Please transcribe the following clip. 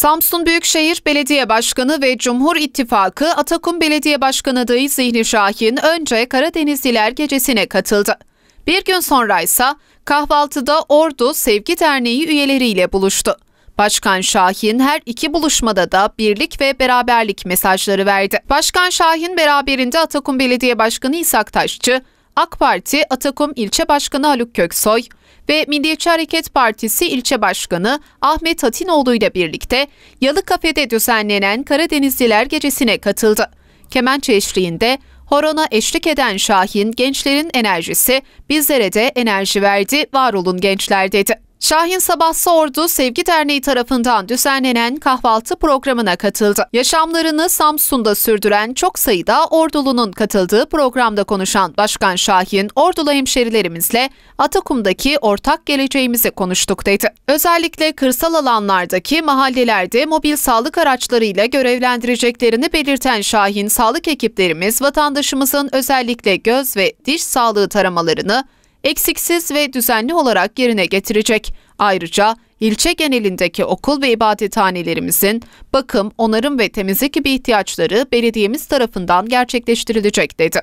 Samsun Büyükşehir Belediye Başkanı ve Cumhur İttifakı Atakum Belediye Başkanı adayı Zihni Şahin önce Karadenizliler Gecesi'ne katıldı. Bir gün sonra ise kahvaltıda Ordu Sevgi Derneği üyeleriyle buluştu. Başkan Şahin her iki buluşmada da birlik ve beraberlik mesajları verdi. Başkan Şahin beraberinde Atakum Belediye Başkanı İshak Taşçı, AK Parti Atakum İlçe Başkanı Haluk Köksoy ve Milliyetçi Hareket Partisi İlçe Başkanı Ahmet Hatinoğlu ile birlikte Yalı Kafede düzenlenen Karadenizliler Gecesi'ne katıldı. Kemençe eşliğinde horona eşlik eden Şahin gençlerin enerjisi bizlere de enerji verdi, var olun gençler dedi. Şahin Sabahsı Ordu Sevgi Derneği tarafından düzenlenen kahvaltı programına katıldı. Yaşamlarını Samsun'da sürdüren çok sayıda Ordulunun katıldığı programda konuşan Başkan Şahin, Ordulu hemşerilerimizle Atakum'daki ortak geleceğimizi konuştuk dedi. Özellikle kırsal alanlardaki mahallelerde mobil sağlık araçlarıyla görevlendireceklerini belirten Şahin, sağlık ekiplerimiz vatandaşımızın özellikle göz ve diş sağlığı taramalarını eksiksiz ve düzenli olarak yerine getirecek. Ayrıca ilçe genelindeki okul ve ibadethanelerimizin bakım, onarım ve temizlik gibi ihtiyaçları belediyemiz tarafından gerçekleştirilecek dedi.